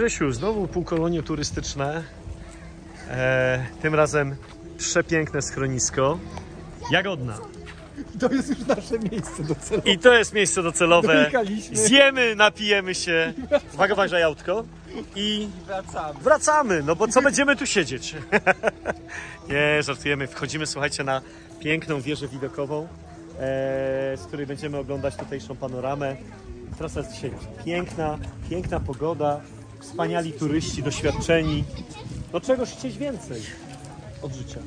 Grzesiu, znowu półkolonie turystyczne. E, tym razem przepiękne schronisko. Jagodna. To jest już nasze miejsce docelowe. I to jest miejsce docelowe. Zjemy, napijemy się. Uwaga, uważaj autko. I Wracamy. wracamy, no bo co będziemy tu siedzieć? Nie, żartujemy. Wchodzimy, słuchajcie, na piękną wieżę widokową, e, z której będziemy oglądać tutejszą panoramę. Trasa jest dzisiaj piękna, piękna pogoda, wspaniali turyści, doświadczeni. No czegoż chcieć więcej od życia.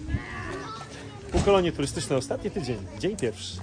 Półkolonie turystyczne ostatni tydzień, dzień pierwszy.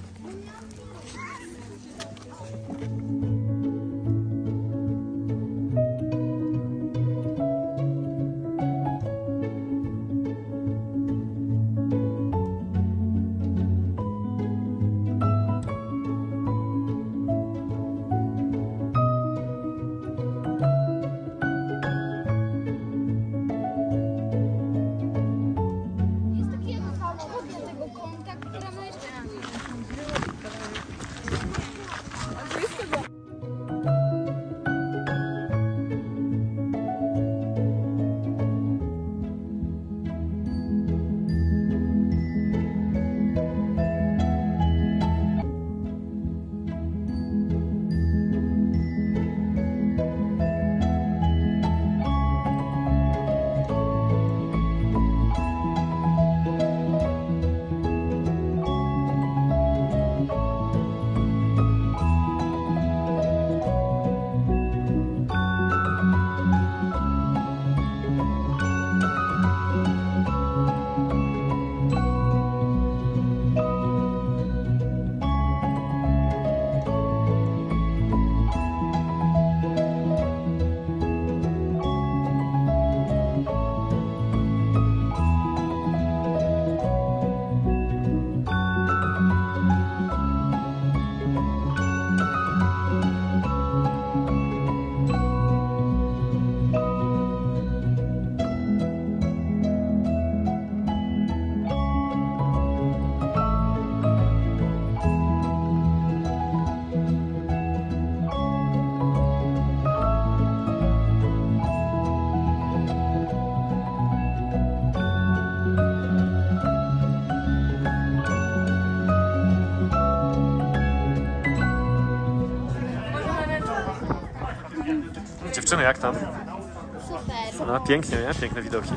Dziewczyny, jak tam? Super. No, pięknie, nie? Piękne widoki.